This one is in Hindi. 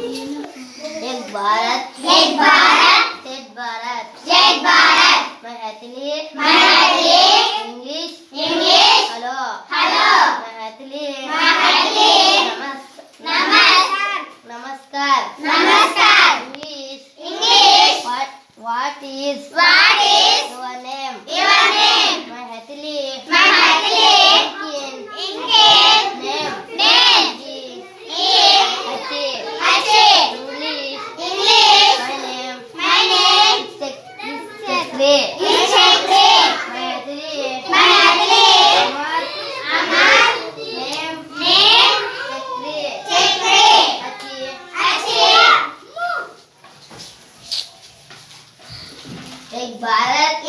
एक भारत। एक भारत। एक भारत। एक भारत। मैं मैथिली। मैं Maithili. English. English. Hello. Hello. मैं मैथिली। मैं मैथिली। नमस्कार। नमस्कार। नमस्कार। English. English. What what is what is एक भारत